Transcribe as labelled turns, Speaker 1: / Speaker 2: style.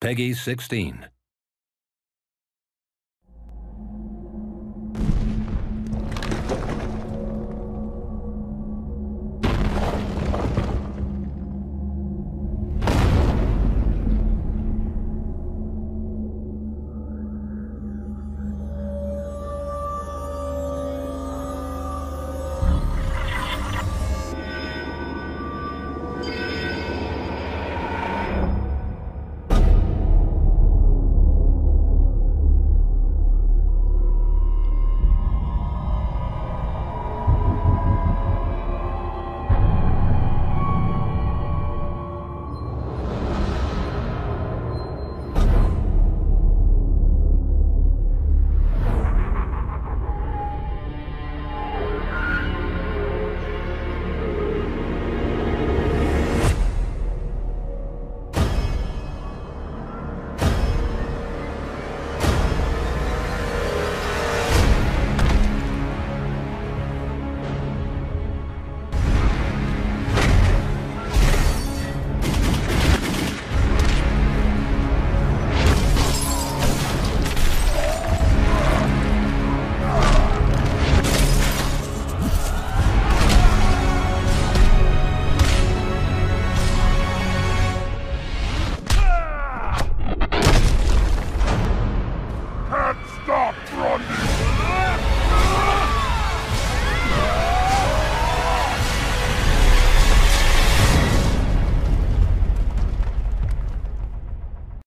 Speaker 1: Peggy 16.